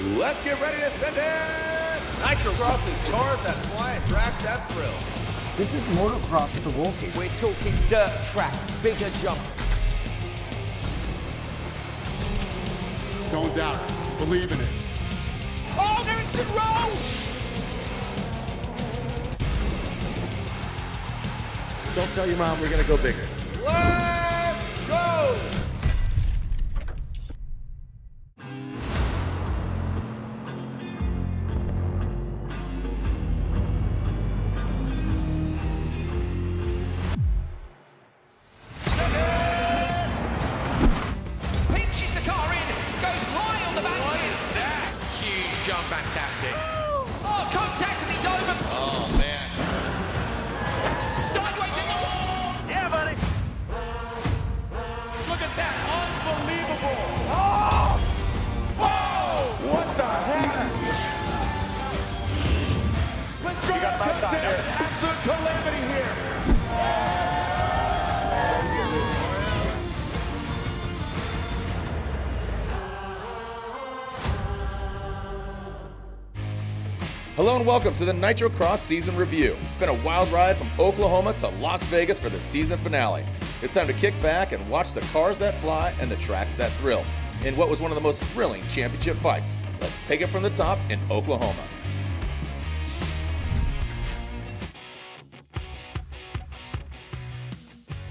Let's get ready to send it! Nitro crosses cars that fly and tracks that thrill. This is motocross with the Wolfies. We're talking dirt track, bigger jump. Don't doubt us. Believe in it. Oh, Eriksson rolls! Don't tell your mom we're gonna go bigger. Let's go! Welcome to the Nitrocross Season Review. It's been a wild ride from Oklahoma to Las Vegas for the season finale. It's time to kick back and watch the cars that fly and the tracks that thrill in what was one of the most thrilling championship fights. Let's take it from the top in Oklahoma.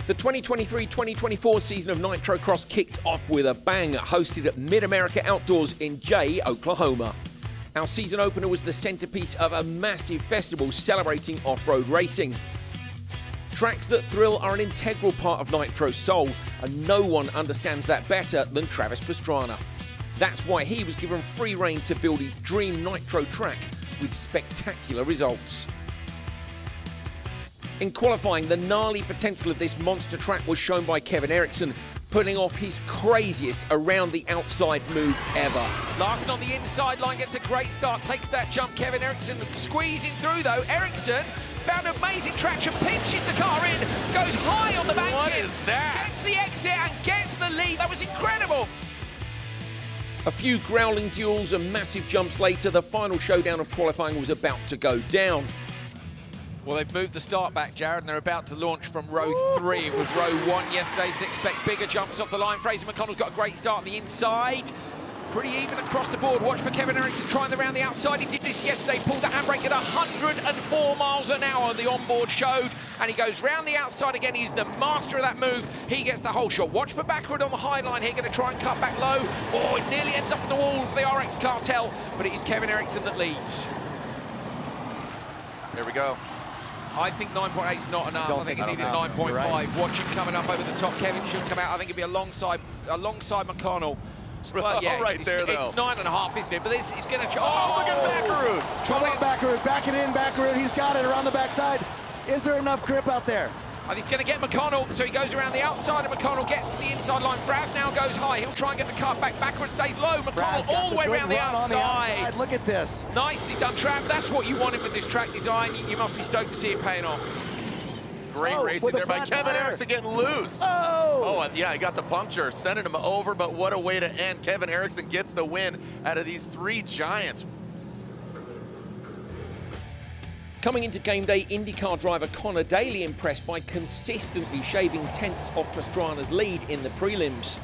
The 2023-2024 season of Nitrocross kicked off with a bang, hosted at Mid-America Outdoors in Jay, Oklahoma. Our season opener was the centerpiece of a massive festival celebrating off-road racing. Tracks that thrill are an integral part of Nitro's soul, and no one understands that better than Travis Pastrana. That's why he was given free rein to build his dream Nitro track with spectacular results. In qualifying, the gnarly potential of this monster track was shown by Kevin Eriksson, pulling off his craziest around the outside move ever. Last on the inside line gets a great start, takes that jump. Kevin Eriksson squeezing through though. Eriksson found amazing traction, pinches the car in, goes high on the back What end, is that? Gets the exit and gets the lead. That was incredible. A few growling duels and massive jumps later, the final showdown of qualifying was about to go down. Well, they've moved the start back, Jared, and they're about to launch from row three. It was row one yesterday, so expect bigger jumps off the line. Fraser McConnell's got a great start on the inside. Pretty even across the board. Watch for Kevin Eriksson trying around the outside. He did this yesterday, pulled the handbrake at 104 miles an hour, the onboard showed. And he goes round the outside again. He's the master of that move. He gets the whole shot. Watch for Bakkerud on the high line here, going to try and cut back low. Oh, it nearly ends up the wall for the RX cartel, but it is Kevin Eriksson that leads. There we go. I think 9.8 is not enough. Don't I think think it needed 9.5. You're right. Watch him coming up over the top. Kevin should come out. I think it'd be alongside alongside McConnell. Well, yeah, Right it's, there, it's though. nine and a half, isn't it? But this is going to. Oh, look at Bakkerud. Come on, Bakkerud. Back it in, Bakkerud. He's got it around the backside. Is there enough grip out there? I he's going to get McConnell, so he goes around the outside, and McConnell gets to the inside line. Fraz now goes high. He'll try and get the car back. Backwards stays low. McConnell got all the way around the run on the outside. outside. Look at this. Nicely done, Trav. That's what you wanted with this track design. You, you must be stoked to see it paying off. Great Oh, racing there by Kevin tire. Eriksson getting loose. Oh! Oh, yeah, he got the puncture, sending him over, but what a way to end. Kevin Eriksson gets the win out of these three giants. Coming into game day, IndyCar driver Connor Daly impressed by consistently shaving tenths off Pastrana's lead in the prelims.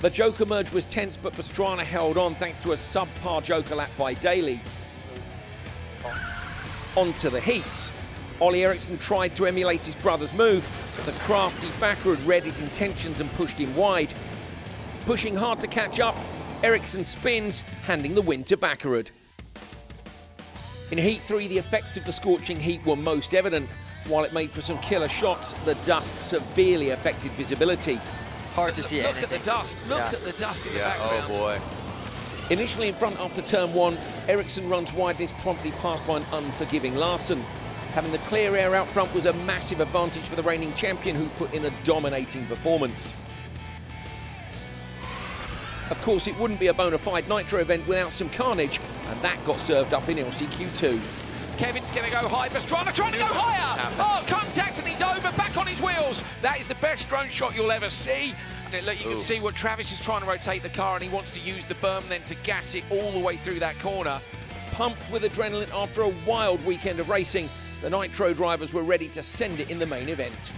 The Joker merge was tense, but Pastrana held on thanks to a subpar Joker lap by Daly. Onto the heats. Ollie Eriksson tried to emulate his brother's move, but the crafty backer had read his intentions and pushed him wide. Pushing hard to catch up, Eriksson spins, handing the win to Bakkerud. In Heat 3, the effects of the scorching heat were most evident. While it made for some killer shots, the dust severely affected visibility. Hard to see Look anything. at the dust. Look Yeah. at the dust in Yeah, the oh boy. Initially in front after turn one, Eriksson runs wide and is promptly passed by an unforgiving Larsson. Having the clear air out front was a massive advantage for the reigning champion who put in a dominating performance. Of course, it wouldn't be a bona fide Nitro event without some carnage, and that got served up in LCQ2. Kevin's going to go high. Pastrana trying to go higher. Oh, contact, and he's over. Back on his wheels. That is the best drone shot you'll ever see. Look, you can Ooh. see what Travis is trying to rotate the car and he wants to use the berm then to gas it all the way through that corner. Pumped with adrenaline after a wild weekend of racing, the Nitro drivers were ready to send it in the main event.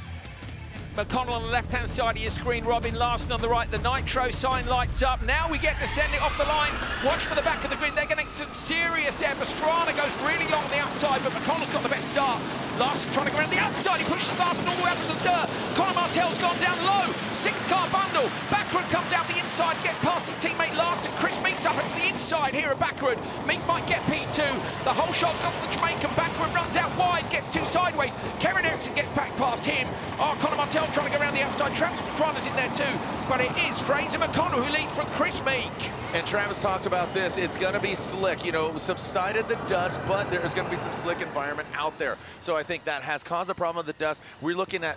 McConnell on the left-hand side of your screen, Robin Larsson on the right. The Nitro sign lights up. Now we get to send it off the line. Watch for the back of the grid. They're getting some serious air. Pastrana goes really long on the outside, but McConnell's got the best start. Larsson trying to go around the outside. He pushes Larsson all the way up to the dirt. Conor Martell's gone down low. Six-car bundle. Bakkerud comes out the inside, get past his teammate Larsson. Chris Meek's up into the inside here at Bakkerud. Meek might get P2. The whole shot's gone for the Jamaican. Bakkerud runs out wide, gets two sideways. Kevin Eriksson gets back past him. Oh, Conor Trying to go around the outside. Travis Pastrana's in there too. But it is Fraser McConnell who leads from Chris Meek. And Travis talked about this. It's going to be slick. You know, subsided the dust, but there's going to be some slick environment out there. So I think that has caused a problem with the dust. We're looking at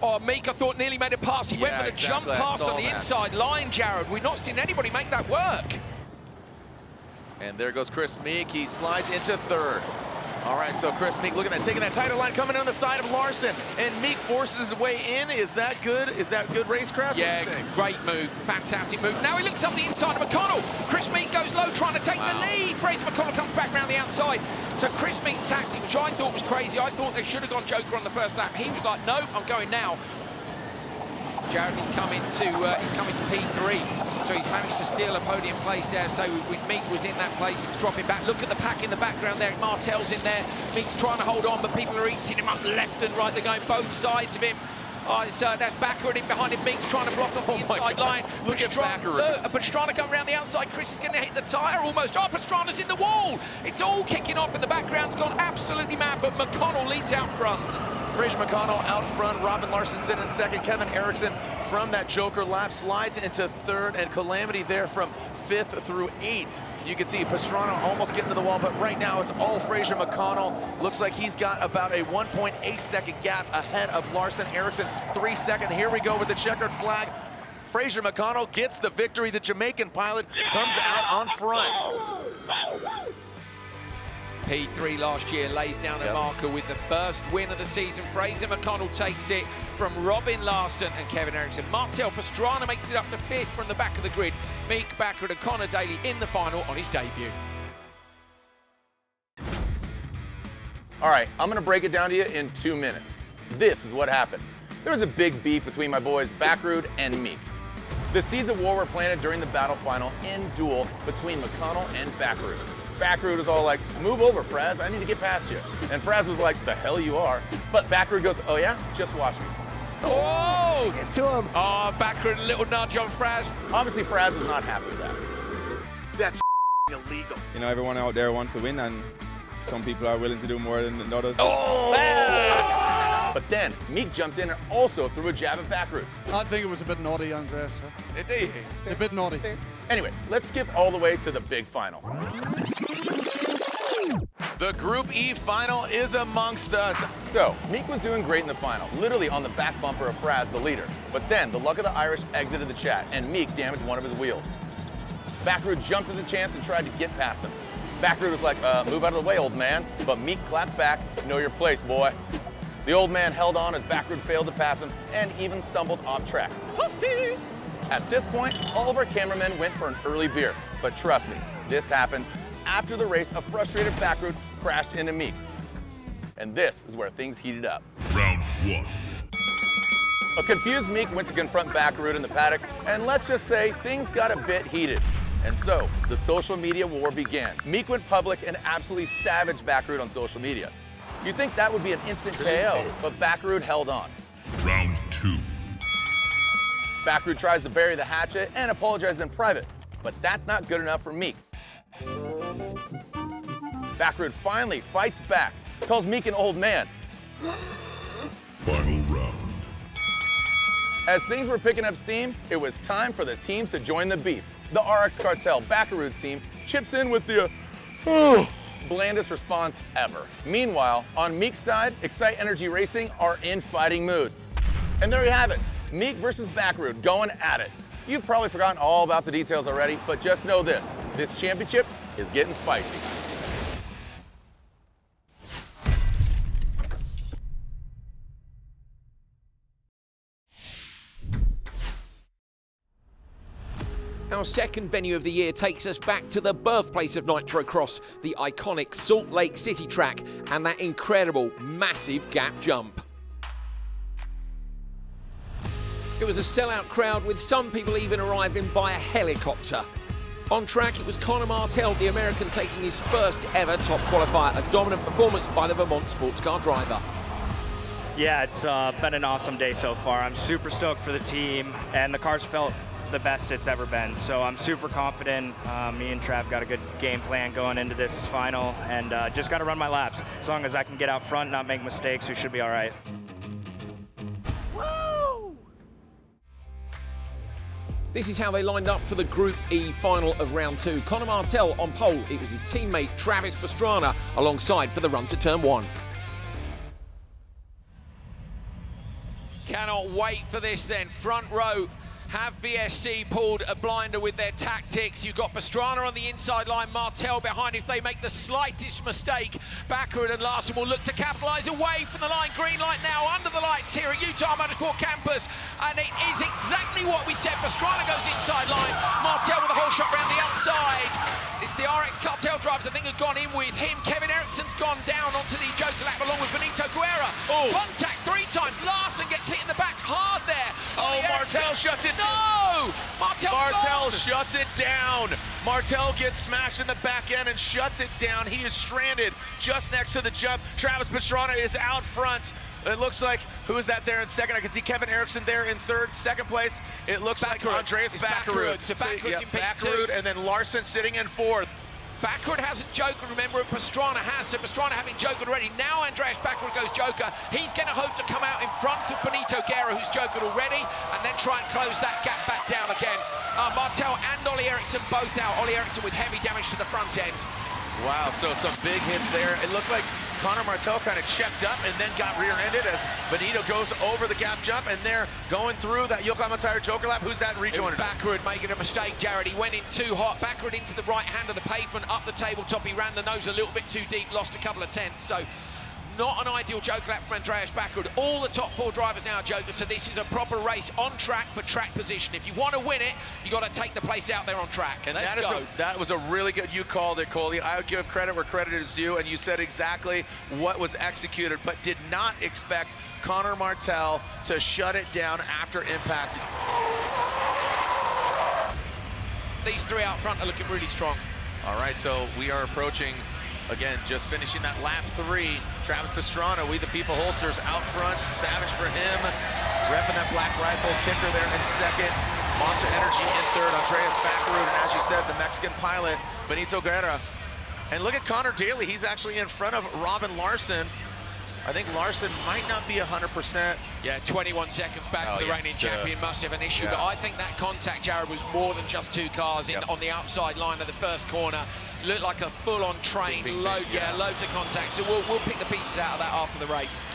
Oh, Meek, I thought nearly made a pass. He went for the exactly. Jump pass on the that. inside line, Jared. We've not seen anybody make that work. And there goes Chris Meek. He slides into third. All right, so Chris Meek, look at that, taking that title line, coming in on the side of Larsson. And Meek forces his way in. Is that good? Is that good racecraft? What do you Yeah, great move, fantastic move. Now he looks up the inside of McConnell. Chris Meek goes low, trying to take Wow. the lead. Fraser McConnell comes back round the outside. So Chris Meek's tactic, which I thought was crazy, I thought they should have gone Joker on the first lap. He was like, no, I'm going now. Jared, he's coming to uh, he's coming to P3, so he's managed to steal a podium place there. So with Meek was in that place, it's dropping back. Look at the pack in the background there. Martel's in there. Meek's trying to hold on, but people are eating him up left and right. They're going both sides of him. Oh, it's, uh, that's Bakkerud in behind him. Meek's trying to block off the Oh inside line. Look at Pastrana-. Look, uh, Pastrana coming around the outside. Chris is going to hit the tyre almost. Oh, Pastrana's in the wall. It's all kicking off in the background's gone absolutely mad, but McConnell leads out front. Fraser McConnell out front, Robin Larsson sitting in second, Kevin Eriksson from that Joker lap slides into third, and Calamity there from fifth through eighth. You can see Pastrana almost getting to the wall, but right now it's all Fraser McConnell. Looks like he's got about a 1.8 second gap ahead of Larsson Eriksson, three second. Here we go with the checkered flag. Fraser McConnell gets the victory. The Jamaican pilot comes out on front. P3 last year lays down a marker with the first win of the season. Fraser McConnell takes it from Robin Larsson and Kevin Eriksson. Martel Pastrana makes it up to fifth from the back of the grid. Meek Bakkerud and Connor Daly in the final on his debut. All right, I'm gonna break it down to you in two minutes. This is what happened. There was a big beef between my boys Bakkerud and Meek. The seeds of war were planted during the battle final in duel between McConnell and Bakkerud. Bakkerud was all like, move over, Fraz, I need to get past you. And Fraz was like, the hell you are. But Bakkerud goes, oh yeah, just watch me. Oh! Get to him. Oh, Bakkerud, a little nudge on Fraz. Obviously, Fraz was not happy with that. That's illegal. you know, everyone out there wants to win, and some people are willing to do more than others. Oh! Ah! But then Meek jumped in and also threw a jab at Bakkerud. I think it was a bit naughty, Andreas. It is. A bit naughty. Anyway, let's skip all the way to the big final. The Group E final is amongst us. So, Meek was doing great in the final, literally on the back bumper of Fraz, the leader. But then, the luck of the Irish exited the chat, and Meek damaged one of his wheels. Bakkerud jumped at the chance and tried to get past him. Bakkerud was like, uh, move out of the way, old man. But Meek clapped back, know your place, boy. The old man held on as Bakkerud failed to pass him and even stumbled off track. At this point, all of our cameramen went for an early beer. But trust me, this happened after the race, a frustrated Bakkerud crashed into Meek. And this is where things heated up. Round one. A confused Meek went to confront Bakkerud in the paddock, and let's just say things got a bit heated. And so, the social media war began. Meek went public and absolutely savaged Bakkerud on social media. You'd think that would be an instant KO, but Bakkerud held on. Round two. Bakkerud tries to bury the hatchet and apologizes in private, but that's not good enough for Meek. Bakkerud finally fights back, calls Meek an old man. Final round. As things were picking up steam, it was time for the teams to join the beef. The RX Cartel, Bakkerud's team, chips in with the uh, blandest response ever. Meanwhile, on Meek's side, Excite Energy Racing are in fighting mood. And there you have it, Meek versus Bakkerud going at it. You've probably forgotten all about the details already, but just know this, this championship is getting spicy. Our second venue of the year takes us back to the birthplace of Nitrocross, the iconic Salt Lake City track, and that incredible, massive gap jump. It was a sellout crowd with some people even arriving by a helicopter. On track, it was Conor Martell, the American, taking his first ever top qualifier, a dominant performance by the Vermont sports car driver. Yeah, it's uh, been an awesome day so far. I'm super stoked for the team, and the car's felt the best it's ever been. So I'm super confident. Uh, me and Trav got a good game plan going into this final, and uh, just got to run my laps. As long as I can get out front, not make mistakes, we should be all right. This is how they lined up for the Group E final of round two. Conor Martell on pole. It was his teammate Travis Pastrana alongside for the run to turn one. Cannot wait for this then. Front row have VSC pulled a blinder with their tactics. You've got Pastrana on the inside line, Martel behind. If they make the slightest mistake, Bakkerud and Larsson will look to capitalise away from the line. Green light now under the lights here at Utah Motorsport Campus. And it is exactly what we said. Pastrana goes inside line. Martel with a whole shot around the outside. It's the RX cartel drivers, I think, have gone in with him. Kevin Eriksson's gone down onto the Joker lap along with Benito Guerra. Oh. Contact shuts it No! Martell Martell gone. shuts it down. Martell gets smashed in the back end and shuts it down. He is stranded just next to the jump. Travis Pastrana is out front. It looks like, who is that there in second? I can see Kevin Eriksson there in third. Second place, it looks like Andreas Bakkerud. Bakkerud. So Bakkerud's in P2. And then Larsson sitting in fourth. Bakkerud hasn't Joker, remember, and Pastrana has, so Pastrana having Joker already. Now Andreas Bakkerud goes Joker. He's going to hope to come out in front of Benito Guerra, who's Joker already, and then try and close that gap back down again. Uh, Martel and Ollie Eriksson both out. Ollie Eriksson with heavy damage to the front end. Wow, so some big hits there. It looked like Connor Martell kind of checked up and then got rear-ended as Benito goes over the gap jump and they're going through that Yokohama Tire Joker lap. Who's that rejoiner? Bakkerud making a mistake, Jared. He went in too hot. Bakkerud into the right hand of the pavement, up the tabletop. He ran the nose a little bit too deep, lost a couple of tenths. So not an ideal Joker lap from Andreas Bakkerud. All the top four drivers now are Joker, so this is a proper race on track for track position. If you want to win it, you got to take the place out there on track. And Let's that is go. a, that was a really good. You called it, Coley. I would give credit where credit is due, and you said exactly what was executed, but did not expect Connor Martell to shut it down after impact. These three out front are looking really strong. All right, so we are approaching, again, just finishing that lap three. Travis Pastrana, We the People holsters out front. Savage for him. Repping that black rifle. Kicker there in second. Monster Energy in third. Andreas Bakkerud. And as you said, the Mexican pilot, Benito Guerra. And look at Connor Daly. He's actually in front of Robin Larsson. I think Larsson might not be 100%. Yeah, 21 seconds back Oh, for the yeah. reigning champion. Must have an issue, yeah. but I think that contact, Jared, was more than just two cars in Yep. on the outside line of the first corner. Looked like a full-on train, Bing, bing, load, bing, yeah, yeah. loads of contact. So we'll, we'll pick the pieces out of that after the race.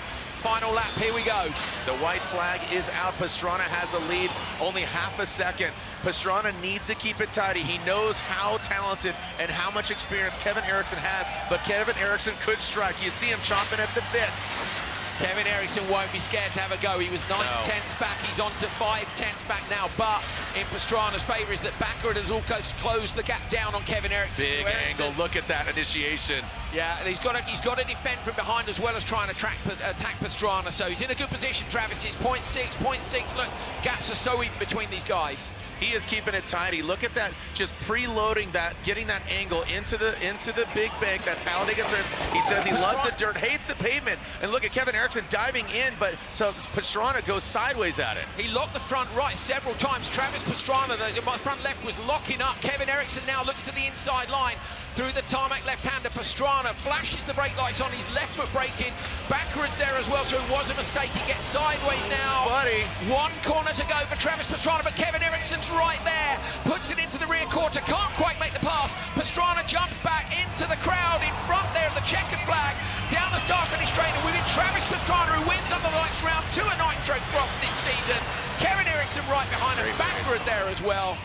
Final lap, here we go. The white flag is out. Pastrana has the lead, only half a second. Pastrana needs to keep it tidy. He knows how talented and how much experience Kevin Eriksson has, but Kevin Eriksson could strike. You see him chomping at the bits. Kevin Eriksson won't be scared to have a go. He was nine No. tenths back. He's on to five tenths back now. But in Pastrana's favour is that Bakkerud has also closed the gap down on Kevin Eriksson. Big Eriksson- angle. Look at that initiation. Yeah, and he's got to he's got to defend from behind as well as trying to track, attack Pastrana. So he's in a good position. Travis is 0.6, 0.6. Look, gaps are so even between these guys. He is keeping it tidy. Look at that, just preloading that, getting that angle into the into the big bank, that Talladega turn. He says he loves the dirt, hates the pavement. And look at Kevin Eriksson diving in, but so Pastrana goes sideways at it. He locked the front right several times. Travis Pastrana, the, front left was locking up. Kevin Eriksson now looks to the inside line through the tarmac left-hander. Pastrana flashes the brake lights on. He's left foot braking. Backwards there as well, so it was a mistake. He gets sideways now. Buddy. One corner to go for Travis Pastrana, but Kevin Eriksson's right there. Puts it into the rear quarter. Can't quite make the pass. Pastrana jumps back into the crowd in front there of the checkered flag. Down the start finish straight, and with it, Travis Pastrana, who wins on the lights round two at Nitro Cross this season. Kevin Eriksson right behind him, Bakkerud there as well.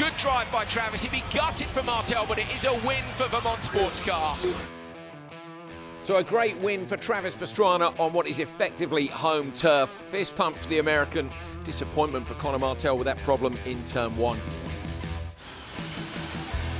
Good drive by Travis. He'd be gutted for Martel, but it is a win for Vermont Sports Car. So a great win for Travis Pastrana on what is effectively home turf. Fist pump for the American. Disappointment for Conor Martell with that problem in turn one.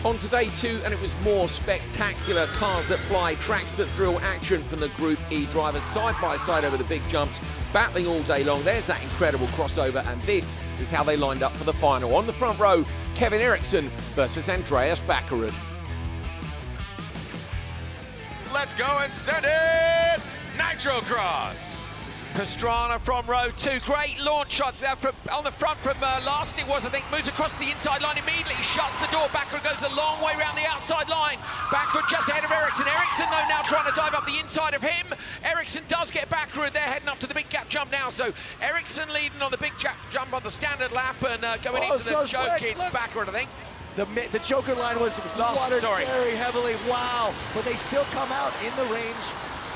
On to day two, and it was more spectacular cars that fly, tracks that thrill action from the Group E drivers side by side over the big jumps, battling all day long. There's that incredible crossover, and this is how they lined up for the final. On the front row, Kevin Eriksson versus Andreas Bakkerud. Let's go and send it! Nitrocross! Pastrana from row two. Great launch shots there from, on the front from uh, last it was, I think. Moves across the inside line immediately, shuts the door. Bakkerud goes a long way around the outside line. Bakkerud just ahead of Eriksson. Eriksson, though, now trying to dive up the inside of him. Eriksson does get Bakkerud. They're heading up to the big gap jump now. So Eriksson leading on the big jump on the standard lap and uh, going Oh, into so the choke. slick. It's Look. Bakkerud, I think. The, the choker line was Lost, watered sorry. very heavily. Wow. But they still come out in the range.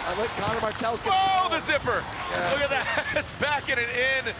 I look, Connor Martell's going Oh, the zipper! Look at that. It's back in it in.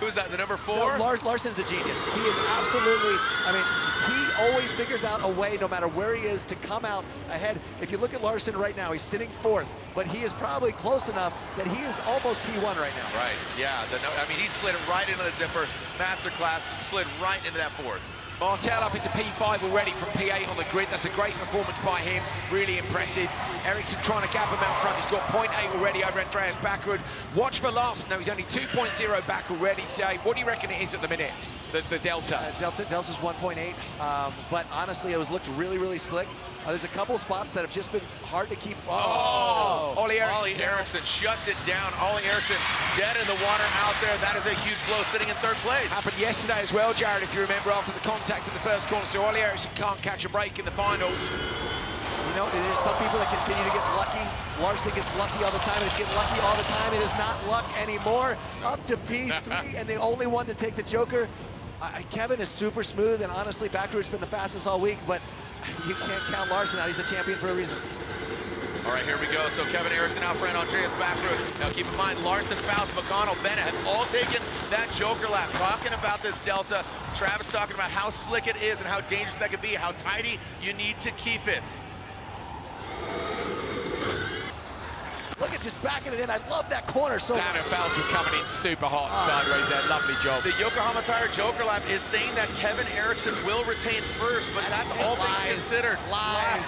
Who's that, the number four? No, Lars, Larsson's a genius. He is absolutely, I mean, he always figures out a way, no matter where he is, to come out ahead. If you look at Larsson right now, he's sitting fourth, but he is probably close enough that he is almost P1 right now. Right, yeah. The, I mean, he slid right into the zipper. Masterclass slid right into that fourth. Martel up into P5 already from P8 on the grid. That's a great performance by him. Really impressive. Eriksson trying to gap him out front. He's got 0.8 already over Andreas Bakkerud. Watch for Larsson. No, he's only 2.0 back already. Say, what do you reckon it is at the minute? The, the Delta. Uh, Delta Delta's 1.8, um, but honestly, it was looked really, really slick. Uh, there's a couple spots that have just been hard to keep. Oh, Ollie Eriksson Ollie down. Eriksson shuts it down. Ollie Eriksson dead in the water out there. That is a huge blow sitting in third place. Happened yesterday as well, Jared, if you remember, after the contact in the first corner. So Ollie Eriksson can't catch a break in the finals. You know, there's some people that continue to get lucky. Larsson gets lucky all the time, and he's getting lucky all the time. It is not luck anymore. Up to P3, and the only one to take the Joker. Uh, Kevin is super smooth, and honestly, Bakkerud's been the fastest all week, but you can't count Larsson out. He's a champion for a reason. All right, here we go. So Kevin Eriksson out front, Andreas Bakkerud. Now keep in mind, Larsson, Foust, McConnell, Bennett have all taken that Joker lap. Talking about this Delta, Travis talking about how slick it is and how dangerous that could be, how tidy you need to keep it. Look at just backing it in. I love that corner so Daniel much. Foust was coming in super hot sideways there. Lovely job. The Yokohama Tire Joker lap is saying that Kevin Eriksson will retain first, but that's, all Lies. things considered. Lies.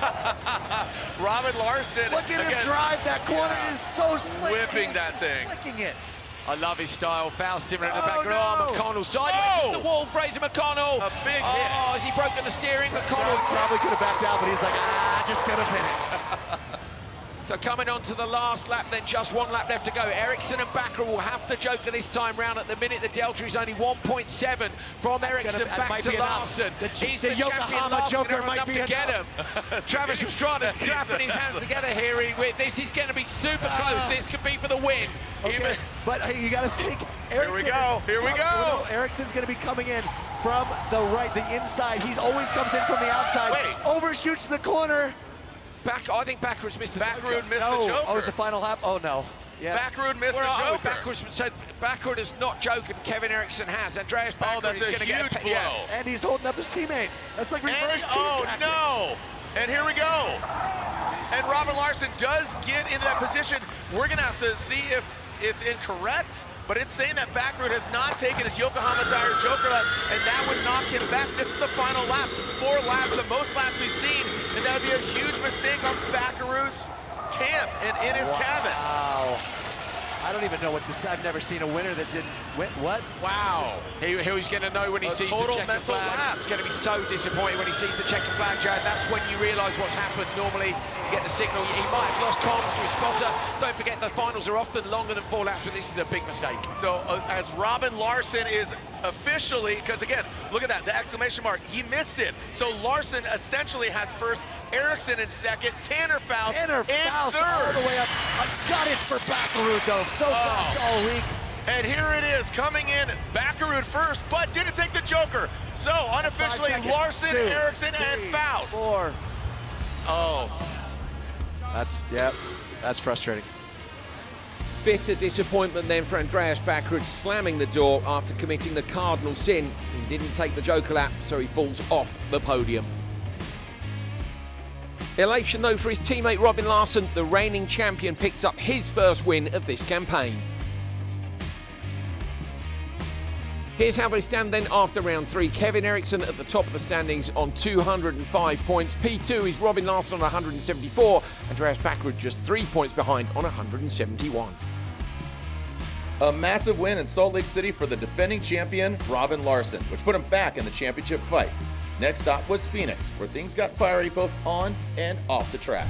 Robin Larsson. Look at again, him drive that corner. Yeah. It is so slick. Whipping that thing. Flicking it. I love his style. Foust similar to the Oh, back row. no. McConnell sideways Oh. into the wall. Fraser McConnell. A big oh, hit. has he broken the steering? McConnell. Foust probably could have backed out, but he's like, ah, just could have hit it. So coming on to the last lap, then just one lap left to go. Eriksson and Bakker will have to joker this time round. At the minute, the delta is only 1.7 from Eriksson gonna- back to. Larsson. The J- He's the the, Yokohama Joker might enough be to get him. enough. Travis Pastrana's clapping his hands together here. He, with- this is going to be super ah. close. This could be for the win. Okay, Even- but hey, you got to think. Eriksson we go, is- here we Oh, go. no, Eriksson's going to be coming in from the right, the inside. He's always comes in from the outside. Wait. Overshoots the corner. Back, I think Bakkerud's missed the Bakkerud joker. missed no. the Joker. Oh, it's the final lap. Oh no. Yeah. Bakkerud missed Where the are we? Joker. Backwards, so Bakkerud has not joking. Kevin Eriksson has. Andreas Bakkerud Oh, that's is a going to get huge a, blow. yeah. and he's holding up his teammate. That's like And, reverse oh, team oh tactics. no! And here we go. And Robert Larsson does get into that position. We're gonna have to see if it's incorrect, but it's saying that Bakkerud has not taken his Yokohama Tire Joker lap, and that would knock him back. This is the final lap. Four laps, the most laps we've seen, and that would be a huge mistake on Bakkerud's camp and in his cabin. Wow. I don't even know what to say. I've never seen a winner that didn't win. What? Wow. He, he's going to know when he A sees the total checkered mental flag. lapse. He's going to be so disappointed when he sees the checkered flag, Jared. That's when you realise what's happened. Normally, you get the signal. He might have lost comms to his spotter. Don't forget, the finals are often longer than four laps, but this is a big mistake. So uh, as Robin Larsson is officially, because again, look at that, the exclamation mark, he missed it. So Larsson essentially has first, Eriksson in second, Tanner Foust Tanner in Foust third. all the way up. I got it for Bakkerud though. So Oh. fast all week. And here it is, coming in, Bakkerud first, but didn't take the Joker. So unofficially, seconds. Larsson, Two, Eriksson, and three, Foust. Four. Oh, That's yep. That's frustrating. Bitter disappointment then for Andreas Bakkerud slamming the door after committing the cardinal sin. He didn't take the Joker lap, so he falls off the podium. Elation though for his teammate Robin Larsson, the reigning champion picks up his first win of this campaign. Here's how they stand then after round three. Kevin Eriksson at the top of the standings on 205 points. P2 is Robin Larsson on 174. Andreas Bakkerud just three points behind on 171. A massive win in Salt Lake City for the defending champion, Robin Larsson, which put him back in the championship fight. Next stop was Phoenix, where things got fiery both on and off the track.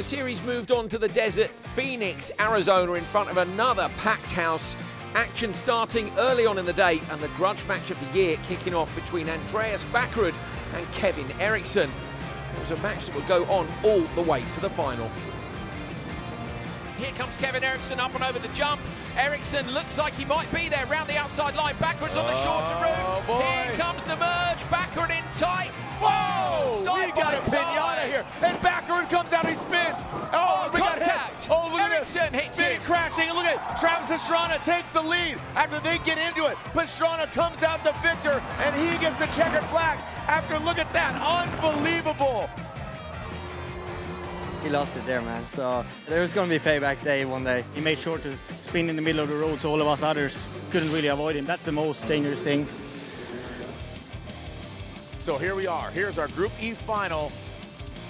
The series moved on to the desert, Phoenix, Arizona, in front of another packed house. Action starting early on in the day, and the grudge match of the year kicking off between Andreas Bakkerud and Kevin Eriksson. It was a match that would go on all the way to the final. Here comes Kevin Eriksson up and over the jump. Eriksson looks like he might be there round the outside line, backwards on the shorter oh, route. boy. Here comes the merge, Bakkerud in tight. Whoa! Side we got a pinata here. And Bakkerud comes out, he spins. Oh, Oh, we got contact. hit. Oh, look at this. Eriksson hits Spinning, him. crashing. Look at Travis Pastrana takes the lead after they get into it. Pastrana comes out the victor, and he gets the checkered flag after, look at that, unbelievable. he lost it there, man. So there was going to be payback day one day. He made sure to spin in the middle of the road so all of us others couldn't really avoid him. That's the most dangerous thing. So here we are. Here's our Group E final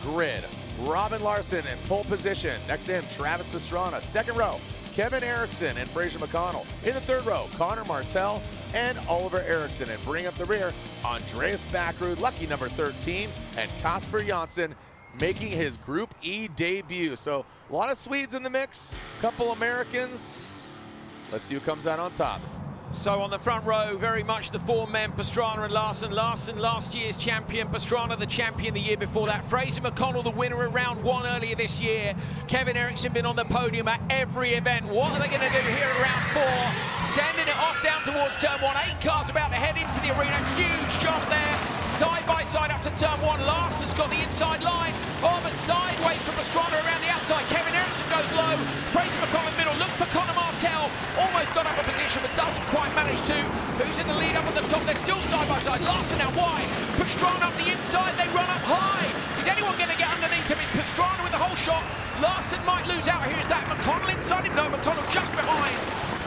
grid. Robin Larsson in pole position. Next to him, Travis Pastrana. Second row, Kevin Eriksson and Fraser McConnell. In the third row, Connor Martell and Oliver Eriksson. And bring up the rear, Andreas Bakkerud, lucky number 13, and Kasper Janssen making his Group E debut. So a lot of Swedes in the mix, couple Americans. Let's see who comes out on top. So on the front row, very much the four men, Pastrana and Larsson. Larsson, last year's champion. Pastrana, the champion the year before that. Fraser McConnell, the winner of round one earlier this year. Kevin Eriksson been on the podium at every event. What are they going to do here at round four? Sending it off down towards turn one. Eight cars about to head into the arena. Huge jump there. Side by side up to turn one. Larsson's got the inside line. But sideways from Pastrana around the outside. Kevin Eriksson goes low. Fraser the middle. Look for Connor Martell. Almost got up a position, but doesn't quite manage to. Who's in the lead up at the top? They're still side by side. Larsson out wide. Pastrana up the inside. They run up high. Anyone going to get underneath him? It's Pastrana with the whole shot. Larsson might lose out. Here's that. McConnell inside him. No, McConnell just behind.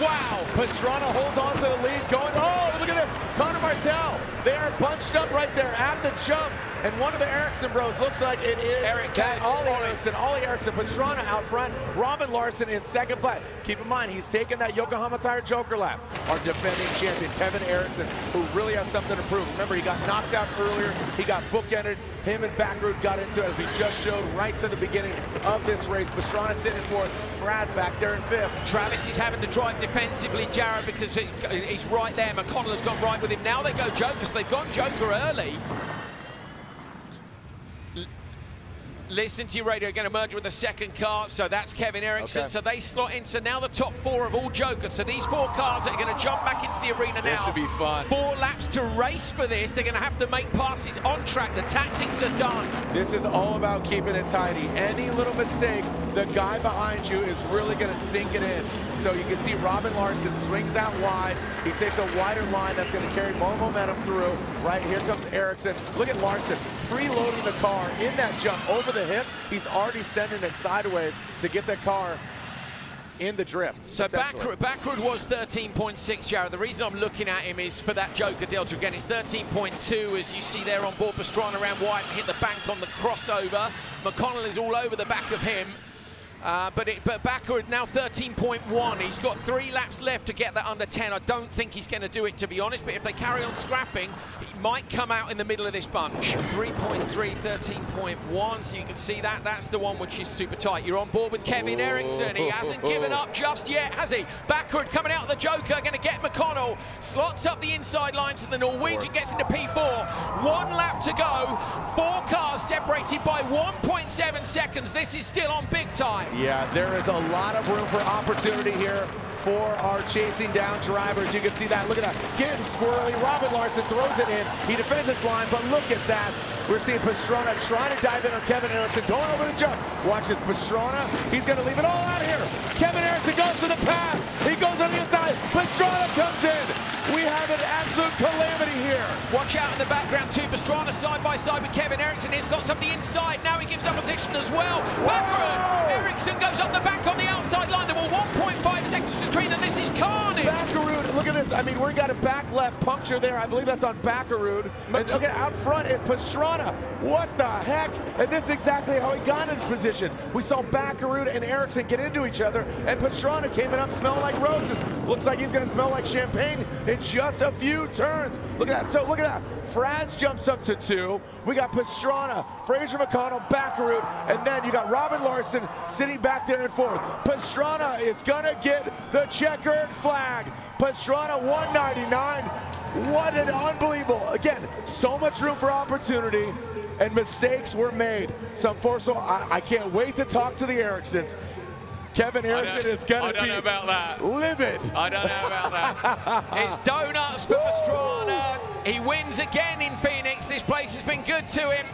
Wow. Pastrana holds on to the lead, going, oh, look at this. Connor Martell, they are bunched up right there at the jump. And one of the Eriksson bros looks like it is Eric. Ollie Eriksson. Ollie Eriksson, Pastrana out front, Robin Larsson in second But Keep in mind, he's taking that Yokohama Tire Joker lap. Our defending champion, Kevin Eriksson, who really has something to prove. Remember, he got knocked out earlier. He got bookended. Him and Bakkerud got into, it, as we just showed, right to the beginning of this race. Pastrana sitting in fourth, Fraz back there in fifth. Travis is having to drive defensively, Jared, because he- he's right there. McConnell has gone right with him. Now they go Joker, so they've gone Joker early. Listen to your radio, going to merge with the second car, so that's Kevin Eriksson. Okay. So they slot in. So now the top four of all Jokers. So these four cars are going to jump back into the arena now. This should be fun. Four laps to race for this. They're going to have to make passes on track. The tactics are done. This is all about keeping it tidy. Any little mistake the guy behind you is really going to sink it in. So you can see Robin Larsson swings out wide. He takes a wider line that's going to carry more momentum through. Right, here comes Eriksson. Look at Larsson preloading the car in that jump over the hip. He's already sending it sideways to get the car in the drift. So Bakkerud, Bakkerud was 13.6, Jared. The reason I'm looking at him is for that Joker Delta again. It's 13.2, as you see there on board. Pastrana around wide and hit the bank on the crossover. McConnell is all over the back of him. Uh, but, it, but Bakkerud now 13.1. He's got three laps left to get that under 10. I don't think he's going to do it, to be honest. But if they carry on scrapping, he might come out in the middle of this bunch. 3.3, 13.1. So you can see that. That's the one which is super tight. You're on board with Kevin Eriksson. He hasn't given up just yet, has he? Bakkerud coming out of the Joker, going to get McConnell. Slots up the inside line to the Norwegian, gets into P4. One lap to go. Four cars separated by 1.7 seconds. This is still on big time. Yeah, there is a lot of room for opportunity here for our chasing down drivers. You can see that. Look at that. Getting squirrely. Robin Larsson throws it in. He defends his line, but look at that. We're seeing Pastrana trying to dive in on Kevin Eriksson, going over the jump. Watch this, Pastrana. He's going to leave it all out here. Kevin Eriksson goes to the pass. He goes on the inside. Pastrana comes in. An absolute calamity here. Watch out in the background too. Pastrana side by side with Kevin Eriksson. He slots up the inside. Now he gives up position as well. Bakkerud. Eriksson goes up the back on the outside line. There were 1.5 seconds between them. This is carnage. Bakkerud, look at this. I mean, we got a back left puncture there. I believe that's on Bakkerud. And look at out front is Pastrana. What the heck? And this is exactly how he got in his position. We saw Bakkerud and Eriksson get into each other, and Pastrana came in up smelling like roses. Looks like he's going to smell like champagne in just a few turns. Look at that. So look at that. Fraz jumps up to two. We got Pastrana, Fraser McConnell, Bakkerud, and then you got Robin Larsson sitting back there in fourth. Pastrana is going to get the checkered flag. Pastrana 199. What an unbelievable. Again, so much room for opportunity and mistakes were made. Some forceful, oh, I, I can't wait to talk to the Erikssons. Kevin Eriksson is going to be I don't know about that. livid. I don't know about that. it's donuts for Pastrana. He wins again in Phoenix. This place has been good to him.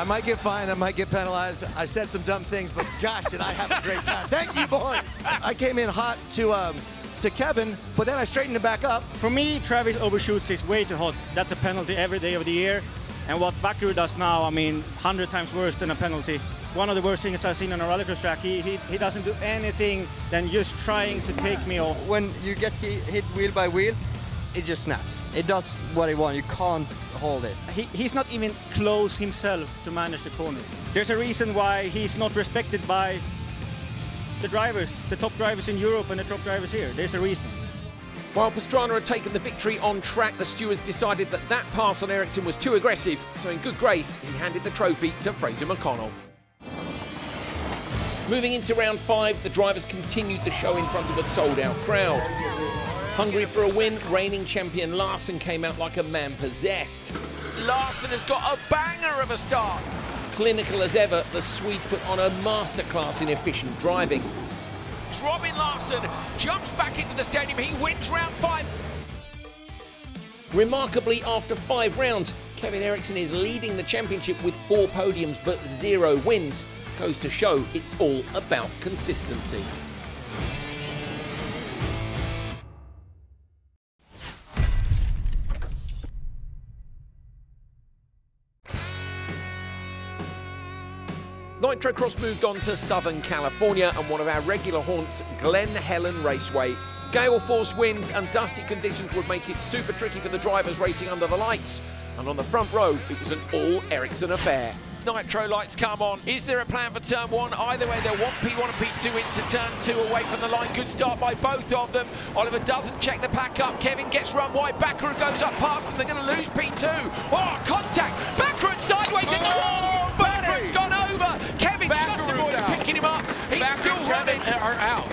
I might get fined, I might get penalized. I said some dumb things, but gosh, did I have a great time. Thank you, boys. I came in hot to um, to Kevin, but then I straightened it back up. For me, Travis overshoots is way too hot. That's a penalty every day of the year. And what Bakker does now, I mean, 100 times worse than a penalty. One of the worst things I've seen on a rallycross track. He, he, he doesn't do anything than just trying to take me off. When you get hit, hit wheel by wheel, it just snaps. It does what it wants. You can't hold it. He, he's not even close himself to manage the corner. There's a reason why he's not respected by the drivers, the top drivers in Europe and the top drivers here. There's a reason. While Pastrana had taken the victory on track, the stewards decided that that pass on Eriksson was too aggressive, so in good grace, he handed the trophy to Fraser McConnell. Moving into round five, the drivers continued the show in front of a sold-out crowd. Hungry for a win, reigning champion Larsson came out like a man possessed. Larsson has got a banger of a start. Clinical as ever, the Swede put on a masterclass in efficient driving. Robin Larsson jumps back into the stadium. He wins round five. Remarkably, after five rounds, Kevin Eriksson is leading the championship with four podiums but zero wins. Goes to show it's all about consistency. Nitrocross moved on to Southern California and one of our regular haunts, Glen Helen Raceway. Gale force winds and dusty conditions would make it super tricky for the drivers racing under the lights. And on the front row, it was an all Eriksson affair. Nitro lights come on. Is there a plan for turn one? Either way, they'll want P1 and P2 into turn two away from the line. Good start by both of them. Oliver doesn't check the pack up. Kevin gets run wide. Bakkerud goes up past them. They're going to lose P2. Oh, contact. Bakkerud sideways in the wall. Bakkerud's gone over. Kevin just avoided picking him up. He's still running. Are out.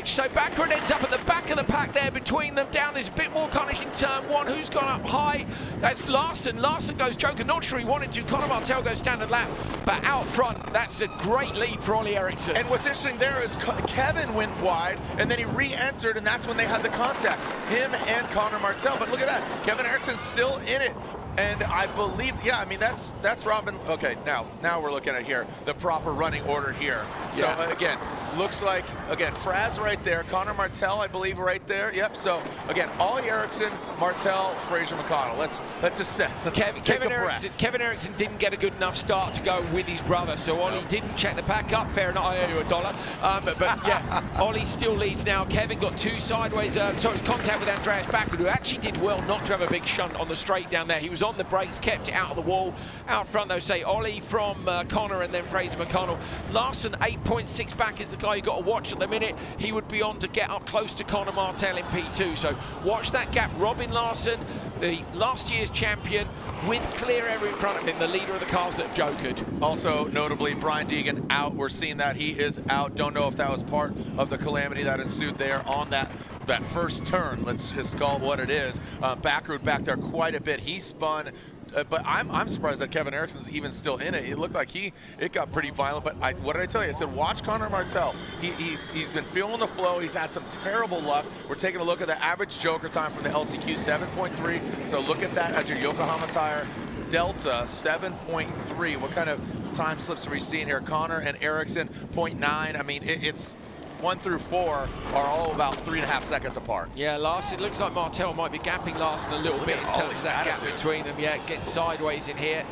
Carnage. So ends up at the back of the pack there between them. Down there's a bit more carnage in turn one. Who's gone up high? That's Larsson. Larsson goes Joker. Not sure he wanted to. Conor Martel goes standard lap. But out front, that's a great lead for Ollie Eriksson. And what's interesting there is Kevin went wide, and then he re-entered, and that's when they had the contact. Him and Conor Martel. But look at that. Kevin Eriksson's still in it. And I believe, yeah, I mean that's that's Robin. Okay, now now we're looking at here the proper running order here. So Yeah. uh, again, looks like again Fraz right there, Connor Martell, I believe, right there. Yep. So again, Ollie Eriksson, Martell, Fraser McConnell. Let's let's assess. Let's Kevin, take Kevin. Eriksson, Kevin Eriksson didn't get a good enough start to go with his brother, so Ollie didn't check the pack up. Fair enough, I owe you a dollar. Um, but, but yeah, Ollie still leads now. Kevin got two sideways, uh, sorry, contact with Andreas Backer, who actually did well not to have a big shunt on the straight down there. He was on the brakes, kept it out of the wall. Out front, though, say Ollie from uh, Connor and then Fraser McConnell. Larsson, 8.6 back is the guy you got to watch at the minute. He would be on to get up close to Connor Martell in P2. So watch that gap. Robin Larsson, the last year's champion, with clear air in front of him, the leader of the cars that jokered. Also, notably, Brian Deegan out. We're seeing that he is out. Don't know if that was part of the calamity that ensued there on that that first turn. Let's just call it what it is. Uh, Bakkerud back there quite a bit. He spun. Uh, but I'm, I'm surprised that Kevin Eriksson's even still in it. It looked like he it got pretty violent. But I, what did I tell you? I said watch Connor Martell. He, he's he's been feeling the flow. He's had some terrible luck. We're taking a look at the average Joker time from the LCQ 7.3. So look at that as your Yokohama tire. Delta 7.3. What kind of time slips are we seeing here? Connor and Eriksson 0.9. I mean, it, it's one through four are all about three and a half seconds apart. Yeah, Larsson, it looks like Martell might be gapping Larsson a little bit in oh, terms of that gap between them. Yeah, getting sideways in here.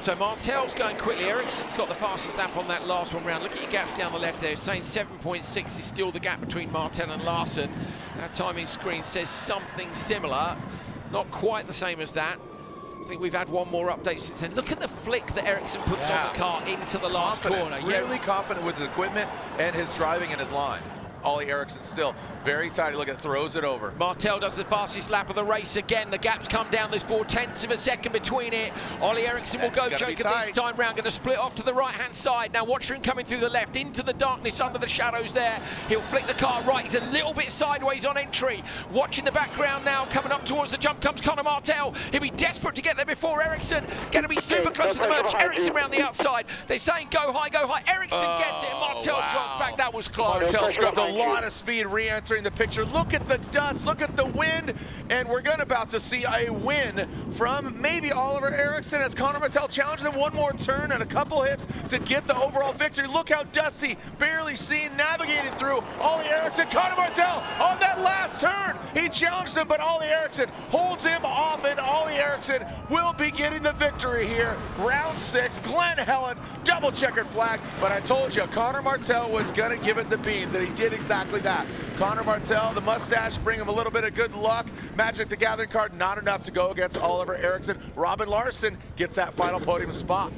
So Martell's going quickly. Eriksson's got the fastest lap on that last one round. Look at your gaps down the left there. It's saying 7.6 is still the gap between Martell and Larsson. Our timing screen says something similar. Not quite the same as that. I think we've had one more update since then. Look at the flick that Eriksson puts Yeah. on the car into the last confident, corner. Yeah, Really confident with his equipment and his driving and his line. Ollie Eriksson still very tight. Look at throws it over. Martell does the fastest lap of the race again. The gap's come down. There's four tenths of a second between it. Ollie Eriksson will It's go gonna Joker this time round. Going to split off to the right-hand side. Now watch him coming through the left into the darkness under the shadows there. He'll flick the car right. He's a little bit sideways on entry. Watching the background now. Coming up towards the jump comes Connor Martell. He'll be desperate to get there before Eriksson. Going to be super close to the merge. Eriksson round the outside. They're saying go high, go high. Eriksson gets it. Oh, and Martell wow. drops back. That was close. Martell scrubbed a lot of speed re-entering the picture. Look at the dust, look at the wind, and we're going about to see a win from maybe Oliver Eriksson as Connor Martell challenges him one more turn and a couple hits to get the overall victory. Look how dusty, barely seen, navigated through Ollie Eriksson. Connor Martell on that last turn, he challenged him, but Ollie Eriksson holds him off, and Ollie Eriksson will be getting the victory here. Round six, Glen Helen, double checkered flag, but I told you, Connor Martell was gonna give it the beans, and he did exactly that. Connor Martell, the mustache, bring him a little bit of good luck. Magic the Gathering card, not enough to go against Oliver Eriksson. Robin Larsson gets that final podium spot.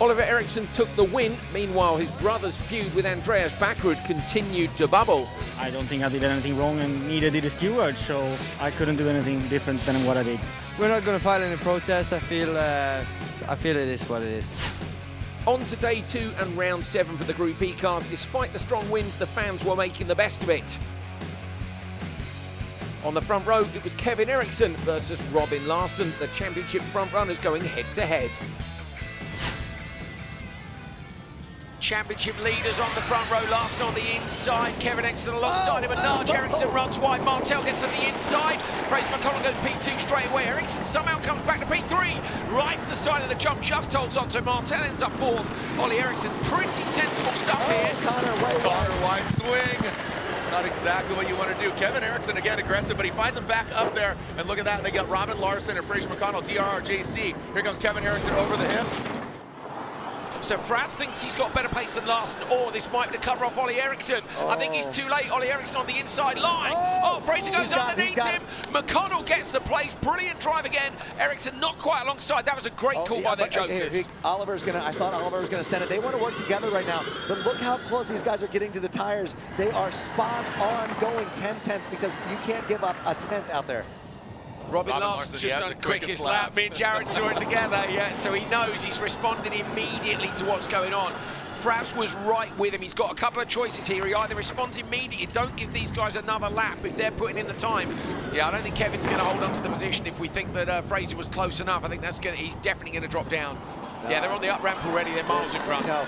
Oliver Eriksson took the win. Meanwhile, his brother's feud with Andreas Bakkerud continued to bubble. I don't think I did anything wrong, and neither did the steward, so I couldn't do anything different than what I did. We're not going to file any protest. I feel, uh, I feel it is what it is. On to day two and round seven for the Group E cars. Despite the strong winds, the fans were making the best of it. On the front row, it was Kevin Eriksson versus Robin Larsson, the championship front runners going head to head. Championship leaders on the front row, Larsson on the inside, Kevin Eriksson alongside him, and oh. Nige Eriksson runs wide, Martell gets on the inside, Fraser McConnell goes P2 straight away, Eriksson somehow comes back to P3, right to the side of the jump, just holds on, so Martell ends up fourth, Ollie Eriksson, pretty sensible stuff oh, here. Connor way Connor wide swing. Not exactly what you want to do. Kevin Eriksson again aggressive, but he finds him back up there. And look at that. They got Robin Larsson and Fraser McConnell, DRRJC. Here comes Kevin Eriksson over the hip. So Fraz thinks he's got better pace than Larsson, or this might be the cover off Ollie Eriksson. I think he's too late. Ollie Eriksson on the inside line. Oh, Fraser goes underneath him. McConnell gets the place. Brilliant drive again. Eriksson not quite alongside. That was a great call Oh, yeah, by the uh, Jokers. Oliver's gonna. I thought Oliver was gonna send it. They want to work together right now. But look how close these guys are getting to the tires. They are spot on going 10 tenths because you can't give up a tenth out there. Robin, Robin Larsson Larsson, just done the quickest quickest lap. Me and Jared saw it together, yeah. So he knows he's responding immediately to what's going on. Fraz was right with him. He's got a couple of choices here. He either responds immediately, don't give these guys another lap if they're putting in the time. Yeah, I don't think Kevin's going to hold on to the position if we think that uh, Fraser was close enough. I think that's going. He's definitely going to drop down. Yeah, they're on the up ramp already. They're miles in front. No,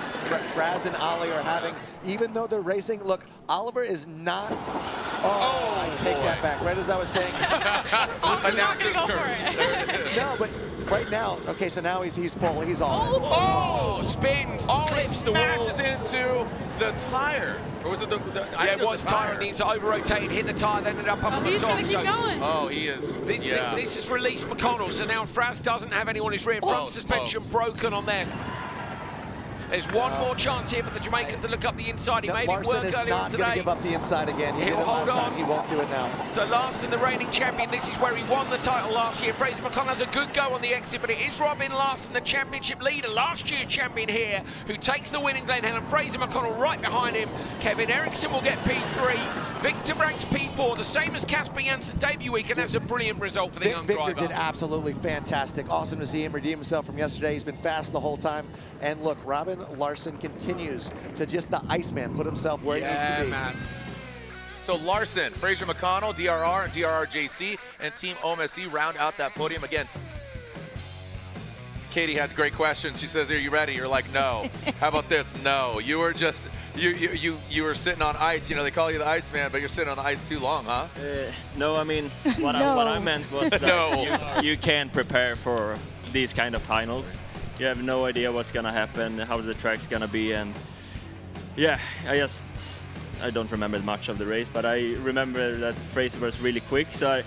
Fraz and Ali are having, even though they're racing, look, Oliver is not. Oh, oh I take oh, that back. Right as I was saying. Announcer's curse. no, but right now, okay, so now he's he's full. He's all. Oh, oh spins, oh, Ollie clips the smashes wall. into the tire. Or was it the, the yeah, it was tire. tire. Needs to over rotated, hit the tire, then ended up up oh, on the top. So, going. oh, he is. This, yeah. this, has released McConnell, so now Fraz doesn't have anyone his rear oh, front oh, suspension smokes. broken on there. There's one more chance here for the Jamaican to look up the inside. He no, made Larsson it work is earlier not today. going to give up the inside again. He He'll did it hold last on. time. He won't do it now. So last in the reigning champion, this is where he won the title last year. Fraser McConnell has a good go on the exit, but it is Robin Larsson, the championship leader, last year champion here, who takes the win in Glen Helen. Fraser McConnell right behind him. Kevin Eriksson will get P3. Victor Vranckx P4, the same as Casper Janssen debut week, and that's a brilliant result for the Vic, young Victor driver. did absolutely fantastic. Awesome to see him redeem himself from yesterday. He's been fast the whole time. And look, Robin Larsson continues to just the Iceman put himself where yeah, he needs to be. Man. So Larsson, Fraser McConnell, DRR, and DRRJC, and Team OMSE round out that podium again. Katie had great questions. She says, "Are you ready?" You're like, "No." How about this? No. You were just you you you you were sitting on ice. You know they call you the Ice Man, but you're sitting on the ice too long, huh? Uh, no, I mean what, no. I, what I meant was that no. you, you can't prepare for these kind of finals. You have no idea what's gonna happen, how the track's gonna be, and yeah, I just I don't remember much of the race, but I remember that Fraser was really quick, so I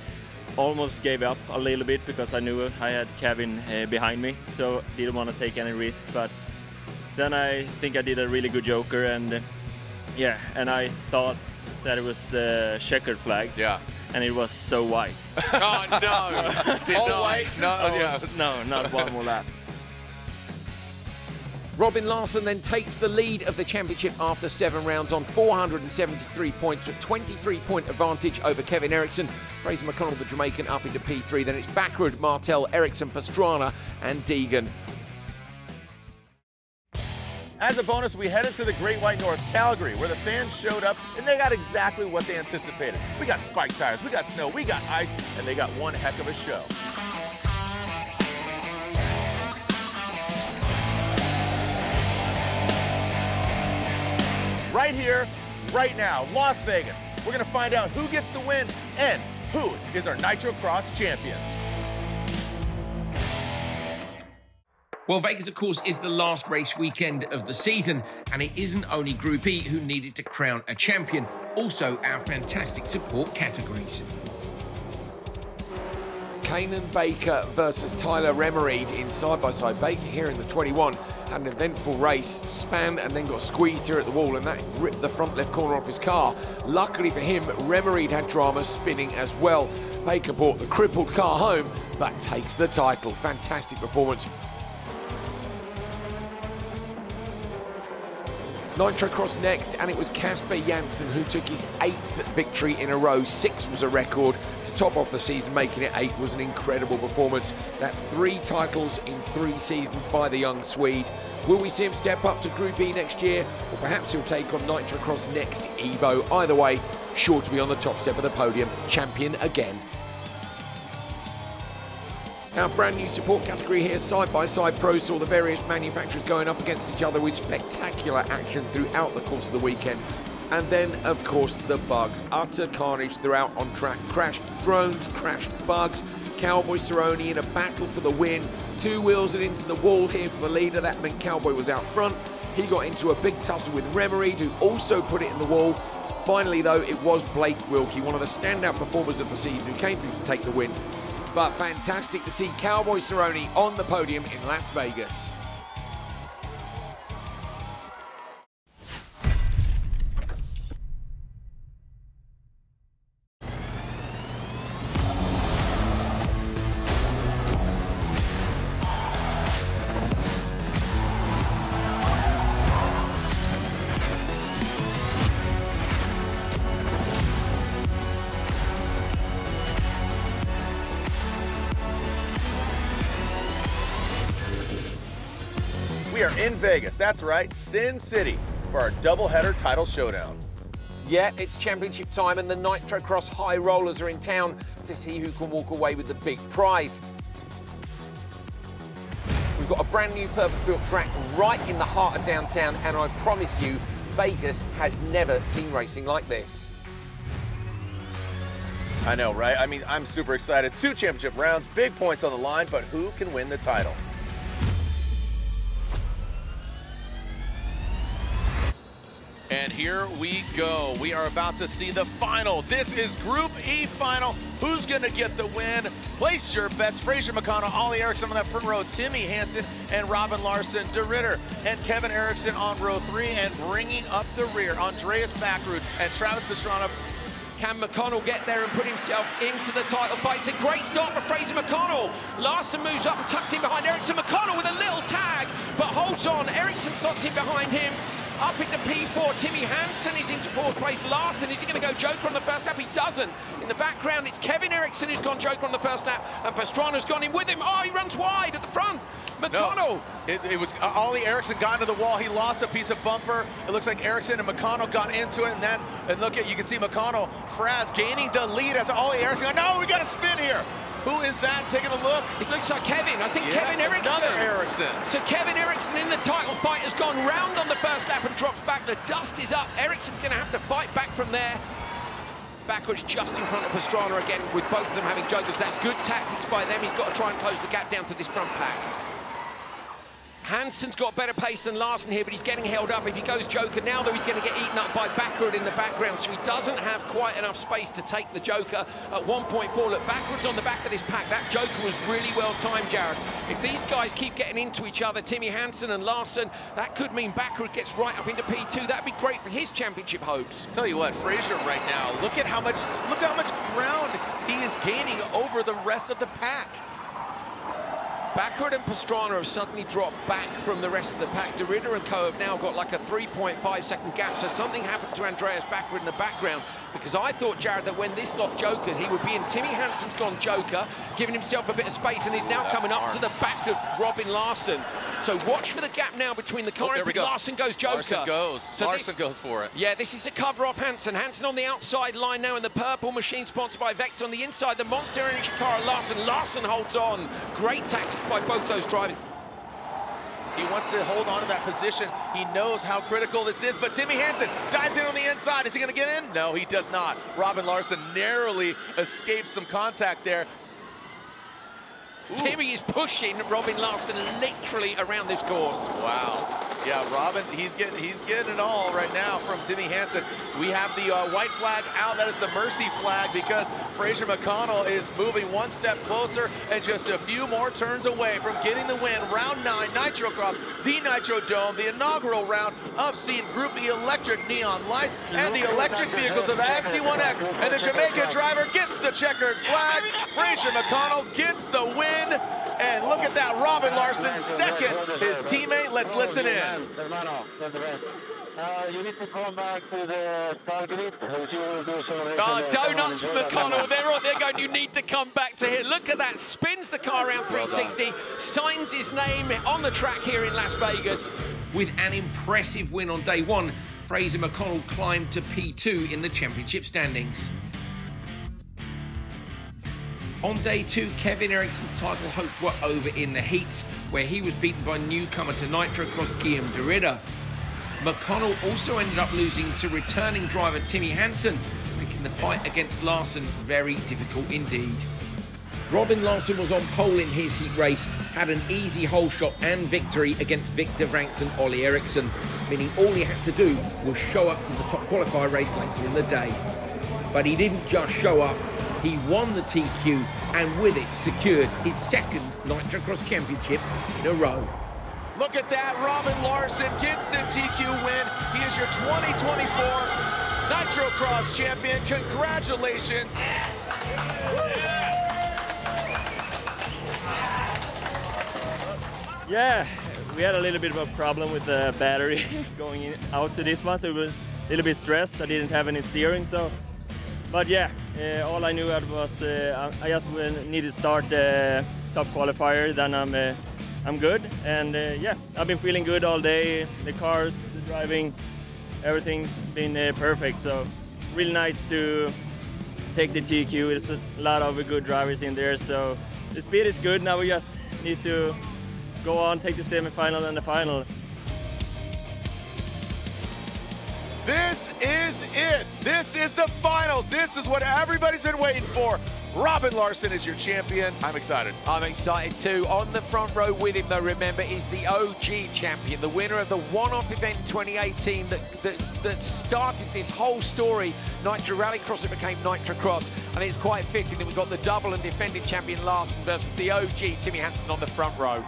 almost gave up a little bit because I knew I had Kevin uh, behind me, so didn't want to take any risks. But then I think I did a really good joker, and uh, yeah, and I thought that it was the checkered flag. Yeah. And it was so white. oh no! Did All not. white? No, Oh, yeah. no, not one more lap. Robin Larsson then takes the lead of the championship after seven rounds on 473 points, with 23 point advantage over Kevin Eriksson. Fraser McConnell, the Jamaican, up into P3. Then it's Bakkerud, Martell, Eriksson, Pastrana, and Deegan. As a bonus, we headed to the Great White North, Calgary, where the fans showed up and they got exactly what they anticipated. We got spike tires, we got snow, we got ice, and they got one heck of a show. Right here, right now, Las Vegas. We're gonna find out who gets the win and who is our Nitrocross champion. Well, Vegas, of course, is the last race weekend of the season, and it isn't only Group E who needed to crown a champion, also our fantastic support categories. Kanan Baker versus Tyler Remereed in side-by-side. Baker here in the 21 had an eventful race, spanned and then got squeezed here at the wall and that ripped the front left corner off his car. Luckily for him, Remereed had drama spinning as well. Baker brought the crippled car home, but takes the title. Fantastic performance. Nitrocross next, and it was Casper Janssen who took his eighth victory in a row. Six was a record. To top off the season, making it eight was an incredible performance. That's three titles in three seasons by the young Swede. Will we see him step up to Group E next year, or perhaps he'll take on Nitrocross next Evo? Either way, sure to be on the top step of the podium, champion again. Our brand new support category here, side by side pros, saw the various manufacturers going up against each other with spectacular action throughout the course of the weekend. And then, of course, the bugs. Utter carnage throughout on track. Crashed drones, crashed bugs. Cowboy Cerrone in a battle for the win. Two wheels and into the wall here for the leader. That meant Cowboy was out front. He got into a big tussle with Remery, who also put it in the wall. Finally, though, it was Blake Wilkie, one of the standout performers of the season, who came through to take the win. But fantastic to see Cowboy Cerrone on the podium in Las Vegas. In Vegas, that's right, Sin City, for our doubleheader title showdown. Yeah, it's championship time and the Nitrocross High Rollers are in town to see who can walk away with the big prize. We've got a brand new purpose-built track right in the heart of downtown, and I promise you, Vegas has never seen racing like this. I know, right? I mean, I'm super excited. Two championship rounds, big points on the line, but who can win the title? Here we go. We are about to see the final. This is Group E final. Who's going to get the win? Place your bets. Fraser McConnell, Ollie Eriksson on that front row, Timmy Hansen and Robin Larsson, DeRitter and Kevin Eriksson on row three, and bringing up the rear, Andreas Bakkerud and Travis Pastrana can McConnell get there and put himself into the title fight? It's a great start for Fraser McConnell. Larsson moves up and tucks in behind Eriksson. McConnell with a little tag, but holds on. Eriksson slots in behind him. Up into P4, Timmy Hansen is into fourth place. Larsson, is he going to go Joker on the first lap? He doesn't. In the background, it's Kevin Eriksson who's gone Joker on the first lap, and Pastrana's gone in with him. Oh, he runs wide at the front. McConnell. No, it, it, was uh, Ollie Eriksson got into the wall. He lost a piece of bumper. It looks like Eriksson and McConnell got into it, and then and look at you can see McConnell, Fraz gaining the lead as Ollie Eriksson. No, we got a spin here. Who is that? Taking a look. It looks like Kevin. I think yeah, Kevin Eriksson. Another Eriksson. So Kevin Eriksson in the title fight has gone round on the first lap and drops back. The dust is up. Eriksson's going to have to fight back from there. Bakkerud's just in front of Pastrana again with both of them having jokers. That's good tactics by them. He's got to try and close the gap down to this front pack. Hansen's got better pace than Larsson here, but he's getting held up. If he goes Joker now, though, he's going to get eaten up by Bakkerud in the background, so he doesn't have quite enough space to take the Joker at 1.4. Look, backwards on the back of this pack. That Joker was really well timed, Jared. If these guys keep getting into each other, Timmy Hansen and Larsson, that could mean Bakkerud gets right up into P2. That'd be great for his championship hopes. Tell you what, Fraser right now, look at how much, look how much ground he is gaining over the rest of the pack. Bakkerud and Pastrana have suddenly dropped back from the rest of the pack. De Ridder and Co have now got like a 3.5 second gap, so something happened to Andreas Bakkerud in the background because I thought, Jared, that when this lot jokered, he would be in. Timmy Hansen's gone joker, giving himself a bit of space, and he's now That's coming smart. up to the back of Robin Larsson. So watch for the gap now between the oh, car oh, and go. Larsson goes joker. Larsson goes. So Larsson this, goes for it. Yeah, this is to cover off Hansen. Hansen on the outside line now in the purple machine sponsored by Vex. On the inside, the Monster Energy car Larsson. Larsson holds on. Great tactics by both those drivers. He wants to hold on to that position. He knows how critical this is, but Timmy Hansen dives in on the inside. Is he gonna get in? No, he does not. Robin Larsson narrowly escapes some contact there. Ooh. Timmy is pushing Robin Larsson literally around this course. Wow. Yeah, Robin, he's getting he's getting it all right now from Timmy Hansen. We have the uh, white flag out. That is the mercy flag because Fraser McConnell is moving one step closer and just a few more turns away from getting the win. Round nine, Nitrocross, the Nitro Dome, the inaugural round of seeing Group electric neon lights and the electric vehicles of the XC1X. And the Jamaican driver gets the checkered flag. Fraser McConnell gets the win. And look at that, Robin Larsson second, his teammate. Let's listen in. Uh, you need to come back to the start grid. Oh, donuts for McConnell. They're on there going, you need to come back to here. Look at that. Spins the car around 360, signs his name on the track here in Las Vegas. With an impressive win on day one, Fraser McConnell climbed to P2 in the championship standings. On day two, Kevin Eriksson's title hopes were over in the heats, where he was beaten by newcomer to Nitrocross Guillaume de Ridder. McConnell also ended up losing to returning driver Timmy Hansen, making the fight against Larsson very difficult indeed. Robin Larsson was on pole in his heat race, had an easy hole shot and victory against Victor Vranckx and Ollie Eriksson, meaning all he had to do was show up to the top qualifier race later in the day. But he didn't just show up, he won the TQ and with it secured his second Nitrocross Championship in a row. Look at that, Robin Larsson gets the TQ win. He is your 2024 Nitrocross champion. Congratulations. Yeah, we had a little bit of a problem with the battery going out to this one, so it was a little bit stressed. I didn't have any steering, so but yeah, uh, all I knew was uh, I just needed to start the top qualifier, then I'm uh, I'm good. And uh, yeah, I've been feeling good all day. The cars, the driving, everything's been uh, perfect. So really nice to take the TQ. There's a lot of good drivers in there, so the speed is good. Now we just need to go on, take the semi-final and the final. This is it. This is the finals. This is what everybody's been waiting for. Robin Larsson is your champion. I'm excited. I'm excited too. On the front row with him, though, remember, is the OG champion, the winner of the one-off event 2018 that, that, that started this whole story. Nitro Rallycross, it became Nitrocross. Think it's quite fitting that we've got the double and defending champion Larsson versus the OG, Timmy Hansen, on the front row.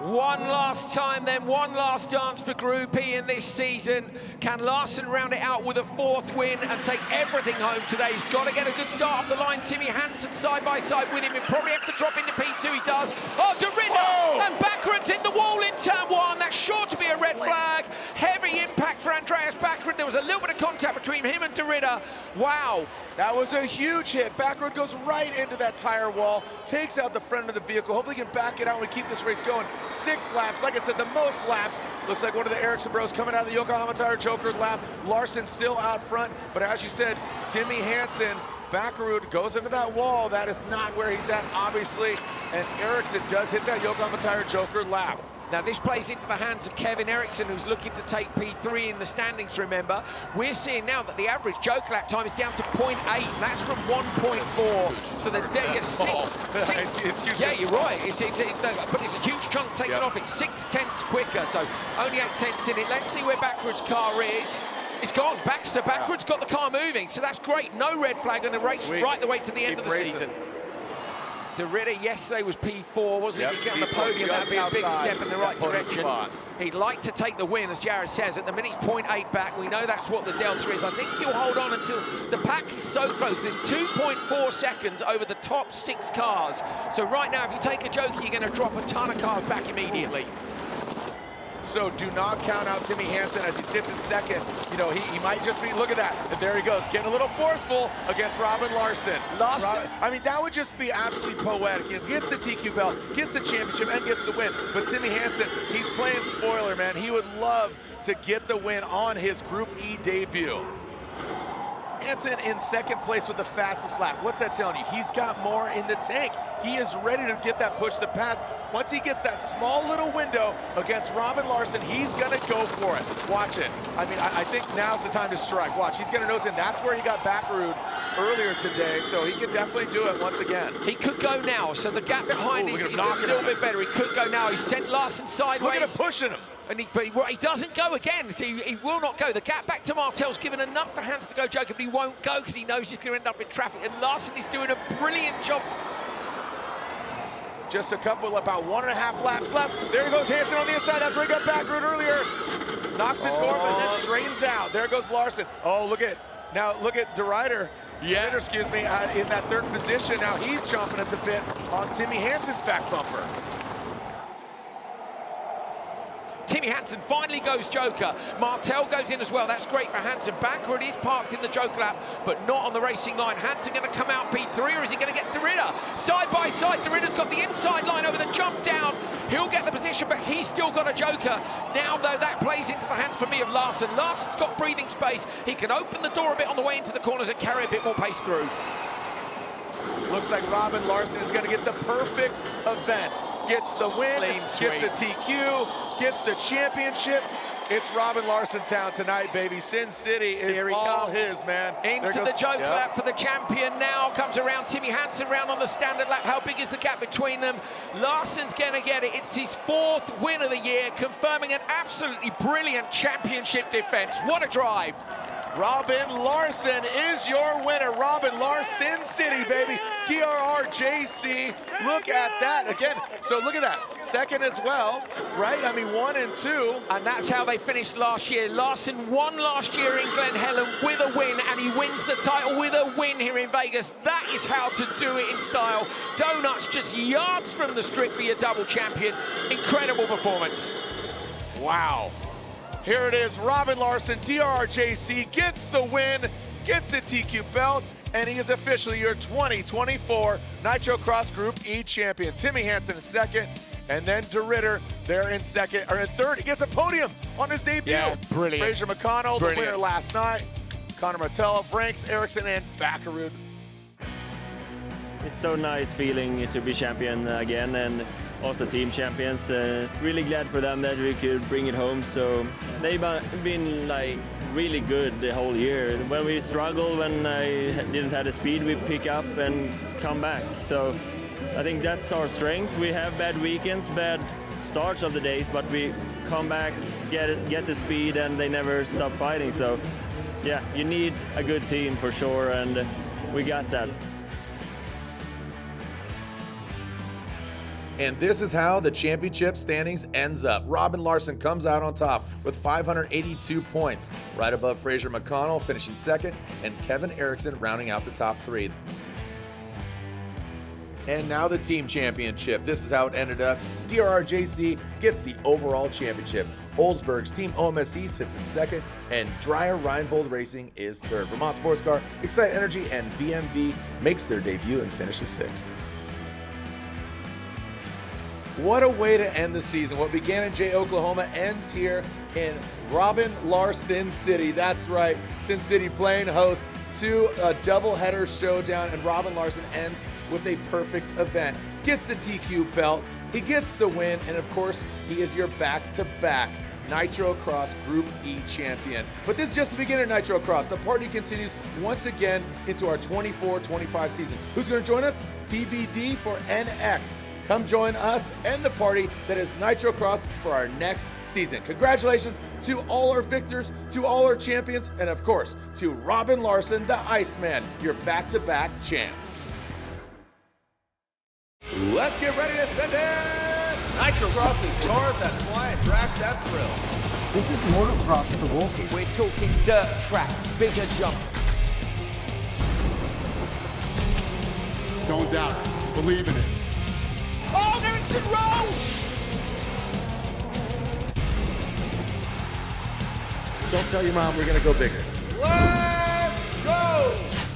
One last time then, one last dance for Group E in this season. Can Larsson round it out with a fourth win and take everything home today? He's got to get a good start off the line. Timmy Hansen side by side with him. He'll probably have to drop into P2, he does. Oh, Dorina! And Bakkerud's in the wall in turn one. That's sure to be a red flag. Heavy impact for Andreas Bakkerud. There was a little bit of contact between him and Dorina. Wow. That was a huge hit. Bakkerud goes right into that tire wall, takes out the front of the vehicle. Hopefully can back it out and keep this race going. Six laps, like I said, the most laps. Looks like one of the Eriksson bros coming out of the Yokohama Tire Joker lap. Larsson still out front, but as you said, Timmy Hansen Bakkerud goes into that wall. That is not where he's at, obviously. And Eriksson does hit that Yokohama Tire Joker lap. Now this plays into the hands of Kevin Eriksson, who's looking to take P3 in the standings, remember. We're seeing now that the average joke lap time is down to 0.8. That's from 1.4. So the day is six, oh, six yeah, you're right. It's, it's, it, but it's a huge chunk taken yep. off. It's six tenths quicker, so only eight tenths in it. Let's see where Bakkerud's car is. It's gone. Baxter backwards, got the car moving, so that's great. No red flag on the race Sweet. right the way to the end Keep of the racing. season. De Ridder yesterday was P4, wasn't yep, he? He'd get on the podium, that'd be a big step in the right direction. He'd like to take the win, as Jared says. At the minute, he's 0.8 back. We know that's what the delta is. I think he'll hold on until the pack is so close. There's 2.4 seconds over the top six cars. So right now, if you take a joker, you're going to drop a ton of cars back immediately. So do not count out Timmy Hansen as he sits in second. You know, he, he might just be, look at that. And there he goes, getting a little forceful against Robin Larsson. Larsson. Robin, I mean, that would just be absolutely poetic. He gets the TQ belt, gets the championship, and gets the win. But Timmy Hansen, he's playing spoiler, man. He would love to get the win on his Group E debut. Hansen in second place with the fastest lap. What's that telling you? He's got more in the tank. He is ready to get that push to pass. Once he gets that small little window against Robin Larsson, he's going to go for it. Watch it. I mean, I, I, think now's the time to strike. Watch, he's going to nose in. That's where he got back Bakkerud earlier today, so he can definitely do it once again. He could go now, so the gap behind Ooh, is, is a little bit better. He could go now. He sent Larsson sideways. Look at him pushing him. And he, but he, he, doesn't go again, so he, he, will not go. The gap back to Martell's given enough for Hans to go Joker, but he won't go because he knows he's going to end up in traffic. And Larsson is doing a brilliant job. Just a couple, about one and a half laps left. There he goes Hansen on the inside. That's where he got Bakkerud earlier. Knocks it oh. Corbin, then straightens out. There goes Larsson. Oh, look at, now look at DeRuyter. Yeah. Ritter, excuse me, uh, in that third position. Now he's chomping at the bit on Timmy Hansen's back bumper. Timmy Hansen finally goes Joker. Martell goes in as well. That's great for Hansen. Bakkerud is parked in the Joker lap, but not on the racing line. Hansen going to come out P3, or is he going to get De Ridder? Side by side, De Ridder's got the inside line over the jump down. He'll get the position, but he's still got a Joker. Now, though, that plays into the hands for me of Larsson. Larsson's got breathing space. He can open the door a bit on the way into the corners and carry a bit more pace through. Looks like Robin Larsson is going to get the perfect event. Gets the win, gets the TQ, gets the championship. It's Robin Larsson town tonight, baby. Sin City is Here he all comes. his, man. Into the joke yep. lap for the champion now. Comes around Timmy Hansen round on the standard lap. How big is the gap between them? Larsson's going to get it. It's his fourth win of the year, confirming an absolutely brilliant championship defense. What a drive. Robin Larsson is your winner. Robin Larsson City, baby. DRRJC. Look at that. Again, so look at that. Second as well, right? I mean, one and two. And that's how they finished last year. Larsson won last year in Glen Helen with a win, and he wins the title with a win here in Vegas. That is how to do it in style. Donuts just yards from the strip for your double champion. Incredible performance. Wow. Here it is, Robin Larsson, DRJC gets the win, gets the TQ belt, and he is officially your 2024 Nitrocross Group E champion. Timmy Hansen in second, and then De Ridder there in second, or in third. He gets a podium on his debut. Yeah, brilliant. Fraser McConnell, brilliant. the winner last night. Connor Martella, Vranckx, Eriksson, and Bakkerud. It's so nice feeling to be champion again, and also team champions. Uh, really glad for them that we could bring it home. So they've been like really good the whole year. When we struggle, when I didn't have the speed, we pick up and come back. So I think that's our strength. We have bad weekends, bad starts of the days, but we come back, get get the speed, and they never stop fighting. So yeah, you need a good team for sure, and we got that. And this is how the championship standings ends up. Robin Larsson comes out on top with 582 points, right above Fraser McConnell finishing second, and Kevin Eriksson rounding out the top three. And now the team championship. This is how it ended up. DRRJC gets the overall championship. Olsberg's Team OMSE sits in second, and Dreyer Reinbold Racing is third. Vermont Sports Car, Excite Energy, and VMV makes their debut and finishes sixth. What a way to end the season. What began in Jay, Oklahoma ends here in Robin Larsson City. That's right, Sin City playing host to a doubleheader showdown, and Robin Larsson ends with a perfect event. Gets the TQ belt, he gets the win, and of course, he is your back to back Nitrocross Group E champion. But this is just the beginning of Nitrocross. The party continues once again into our 24 25 season. Who's going to join us? TBD for NX. Come join us and the party that is Nitrocross for our next season. Congratulations to all our victors, to all our champions, and of course, to Robin Larsson, the Iceman, your back to back champ. Let's get ready to send it! Nitrocross is cars that fly and tracks that thrill. This is motocross for walkies. We're talking dirt track, bigger jump. Don't doubt us. Believe in it. Oh, Eriksson rolls! Don't tell your mom we're going to go bigger. Let's go!